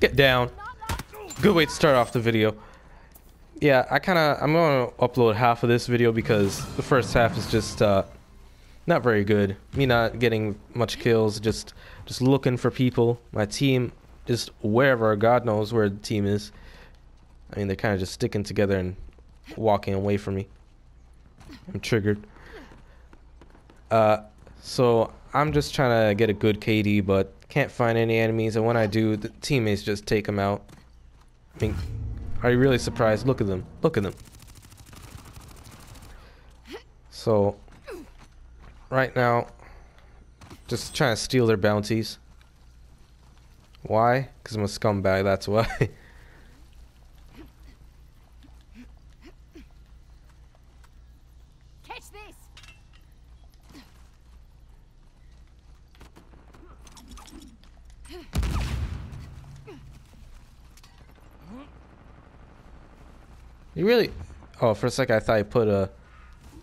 Get down. Good way to start off the video. Yeah, I kind of I'm going to upload half of this video because the first half is just uh, not very good. Me not getting much kills, just just looking for people. My team just wherever God knows where the team is. I mean, they're kind of just sticking together and walking away from me. I'm triggered. Uh, so I'm just trying to get a good KD, but can't find any enemies. And when I do, the teammates just take them out. I mean, are you really surprised? Look at them. Look at them. So, right now, just trying to steal their bounties. Why? Because I'm a scumbag, that's why. Catch this! You really? Oh, for a second I thought you put a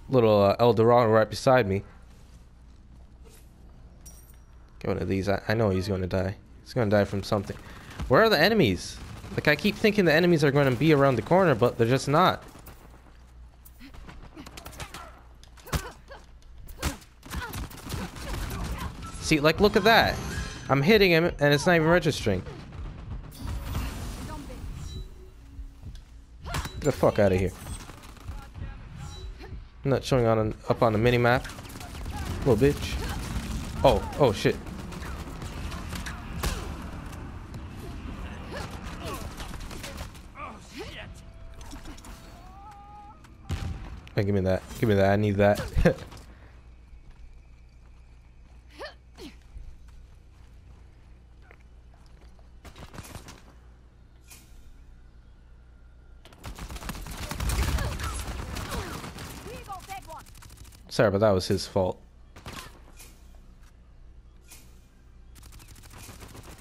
little uh, El Dorado right beside me. Get one of these. I, I know he's going to die. He's going to die from something. Where are the enemies? Like I keep thinking the enemies are going to be around the corner, but they're just not. See, like look at that. I'm hitting him and it's not even registering. Get the fuck out of here. I'm not showing on an, up on the mini map. Little bitch. Oh, oh shit. Hey, give me that. Give me that. I need that. We got that one! Sorry, but that was his fault.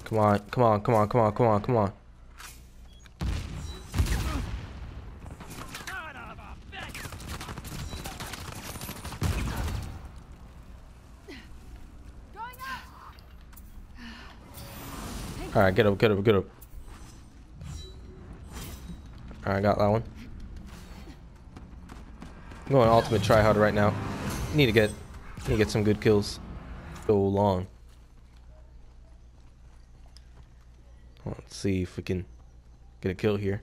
Come on, come on, come on, come on, come on, come on. Alright, get up, get up, get up. Alright, got that one. I'm going ultimate tryhard right now. Need to get need to get some good kills. So long. Let's see if we can get a kill here.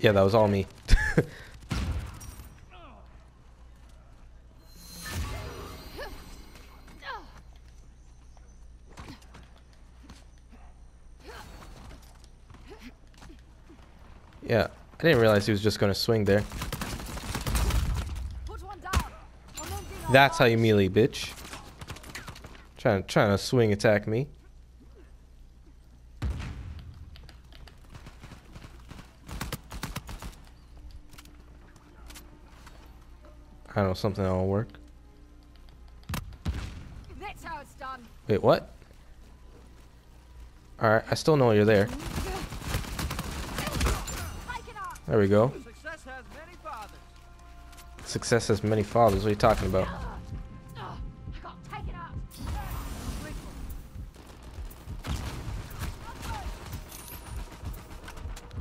Yeah, that was all me. yeah, I didn't realize he was just going to swing there. Put one down! I'm moving on. That's how you melee, bitch. Trying, trying to swing attack me. I don't know, something that'll work. That's how it's done. Wait, what? Alright, I still know you're there. Take it up! There we go. Success has many fathers. Success has many fathers. What are you talking about? I got taken up!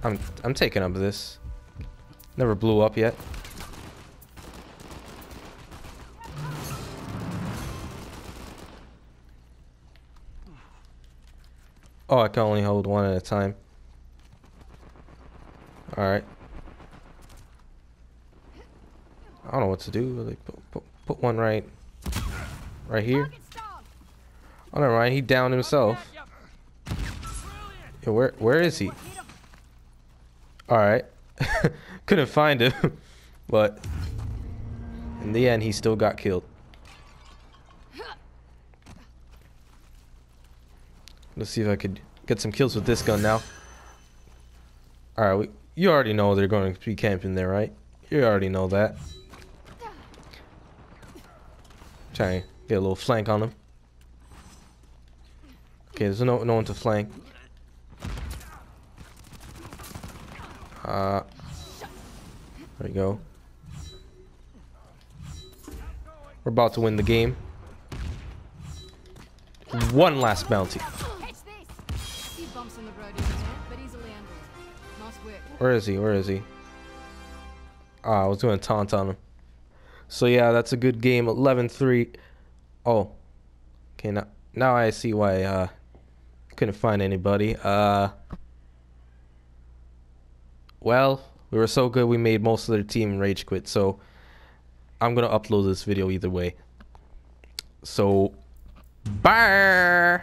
I'm I'm taking up this. Never blew up yet. Oh, I can only hold one at a time. Alright. I don't know what to do. Like, put, put, put one right, right here. Oh, never mind. He downed himself. Yeah, where, where is he? All right. Couldn't find him, but in the end, he still got killed. Let's see if I could get some kills with this gun now. All right, we, you already know they're going to be camping there, right? You already know that. Try and get a little flank on them. Okay, there's no no one to flank. Uh, there we go. We're about to win the game. one last bounty. Catch this. Few bumps on the road here and there, but easily handled. Nice work. Where is he? Where is he? Ah, I was doing taunt on him. So yeah, that's a good game. 11-3. Oh. Okay, now now I see why uh couldn't find anybody. Uh Well, we were so good we made most of their team rage quit. So I'm to upload this video either way. So bye.